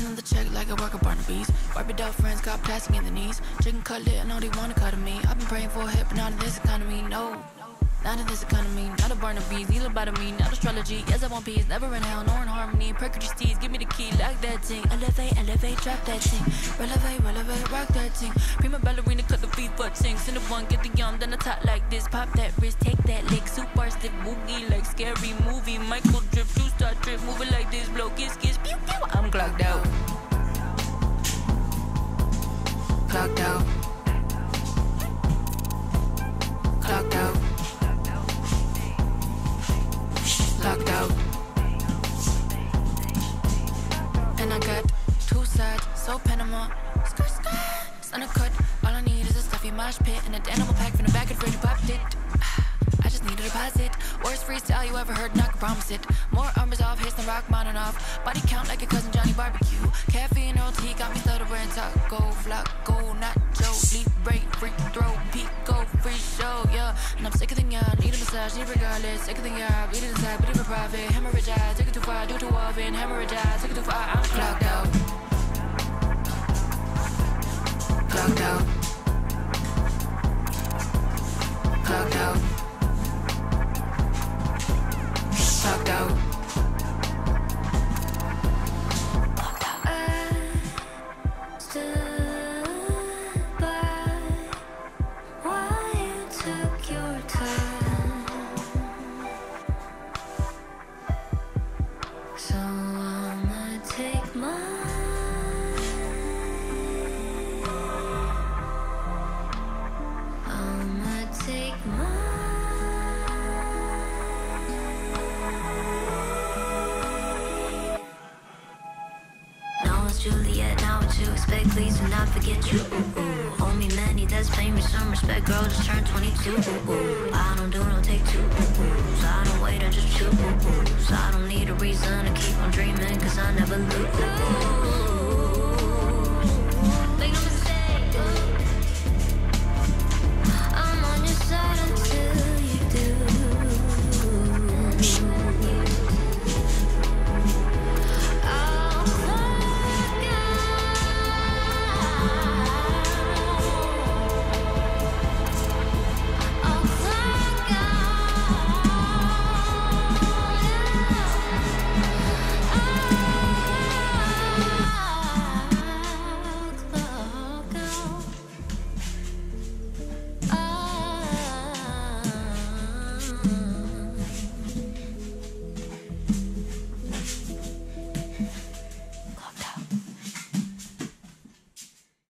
another check like I work at Barnaby's. Wipe it out, friends got plastic in the knees. Chicken cutlet, I know they wanna cut at me. I've been praying for a hit, but not in this economy, no. Not in this economy, not a Barnaby, neither about me, not astrology. Yes, I want peace, never in hell, nor in harmony. Perky steeds, give me the key, like that thing. Elevate, elevate, drop that thing. Relevate, relevate, rock that thing. Prima ballerina, cut the feet, but sing. Send the one, get the young, then I talk like this. Pop that wrist, take that lick. Super stick, boogie like scary movie. Michael drip, two star trip, move it like this. Blow, kiss, kiss, pew, pew. I'm clocked out. Clocked out. Clocked out. Locked out. And I got two sides, so Panama. Skirt, skirt. Son of cut. All I need is a stuffy mosh pit and a animal pack from the back of the fridge. Worst freestyle you ever heard, not promise it. More armors off, hits than rock mountain off. Body count like your cousin Johnny Barbecue. Caffeine, tea, got me stuttering. Taco, flaco, nacho, leap, break, freak, throw, go, free show, yeah. And I'm sicker than y'all, need a massage, need regardless. Sicker than y'all, beat it inside, but even private. Hemorrhage, I take it too far, do it too often. Hemorrhage, I take it too far, I'm clocked out. Clocked out. Clocked out. Juliet, now what you expect, please do not forget you. Ooh, ooh. Owe me many, that's pay me some respect, girl, just turned 22. Ooh, ooh. I don't do no take two. Ooh, ooh. I don't wait, I just. So I don't need a reason to keep on dreaming, cause I never lose.